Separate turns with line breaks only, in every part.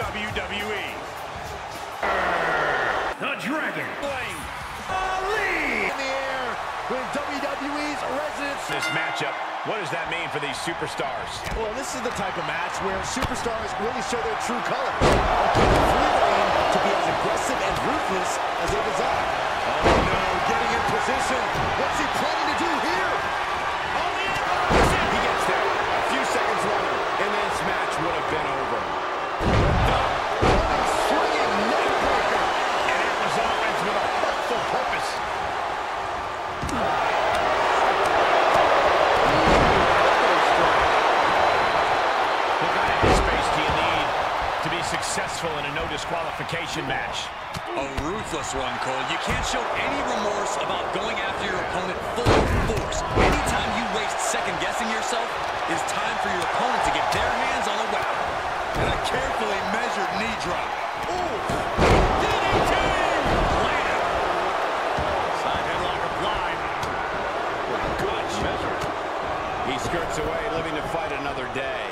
WWE.
The Dragon.
Bling.
Ali.
In the air with WWE's residents...
This matchup, what does that mean for these superstars?
Well, this is the type of match where superstars really show their true colors. Can free to be as aggressive and ruthless as they desire. Oh no, getting in position.
Successful in a no disqualification match?
A ruthless one, Cole. You can't show any remorse about going after your opponent full force. Anytime you waste second-guessing yourself, it's time for your opponent to get their hands on the weapon. And a carefully measured knee drop. Ooh! DDT! Landed.
Side headlock applied. Good measure. He skirts away, living to fight another day.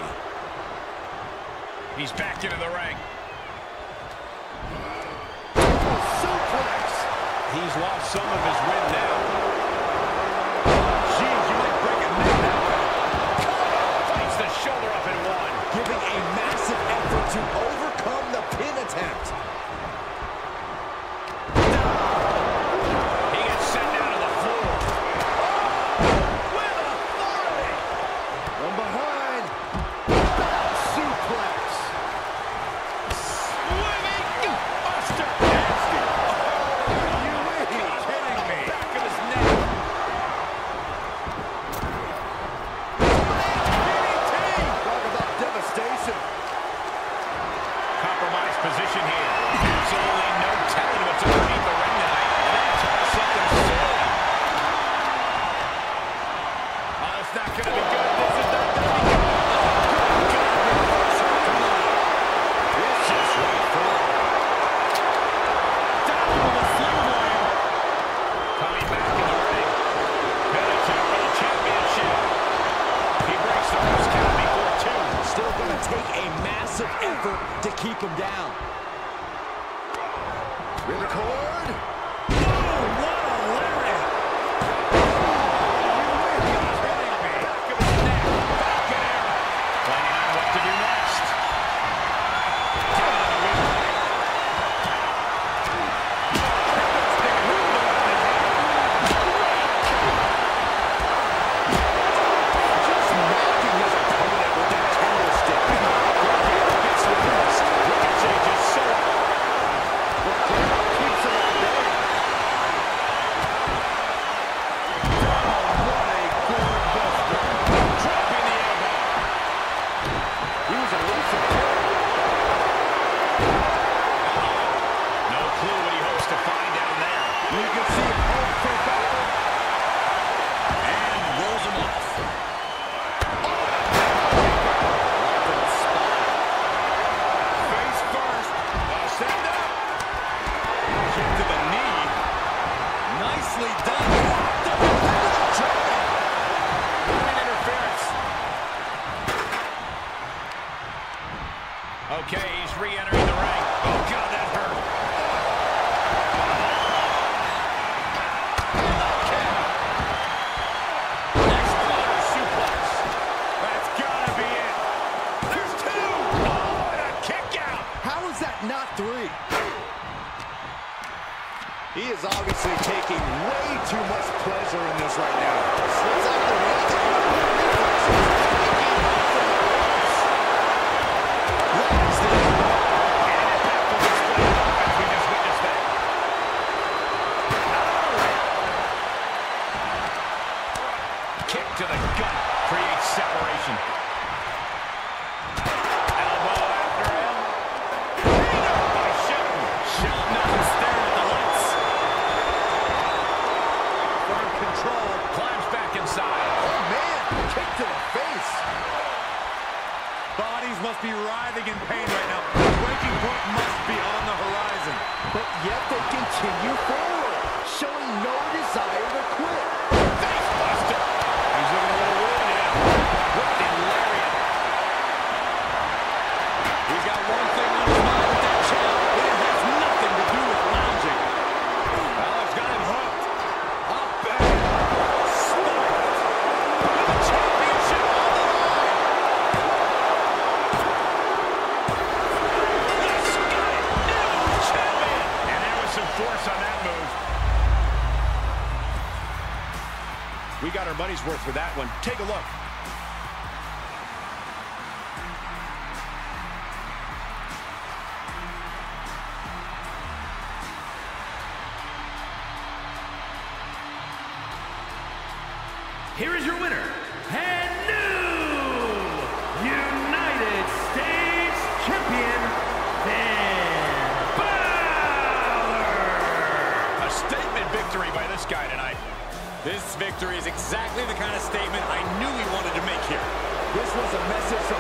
He's back into the ring.
Suplex.
He's lost some of his wind now. Jeez, you might break a neck way. Fights the shoulder up in one.
Giving a massive effort to
to
keep him down.
Okay, he's re-entering the ring. Oh, God, that hurt. Next floater suplex. That's gotta be it. There's two. Oh, and a kick.
How is that not three? He is obviously taking way too much pleasure in this right now.
Must be writhing in pain right now. The breaking point must be on the horizon.
But yet they continue forward, showing no desire to quit.
Money's worth for that one. Take a look.
Here is your winner, and new United States Champion, Finn Balor!
A statement victory by this guy tonight.
This victory is exactly the kind of statement I knew he wanted to make here.
This was a message from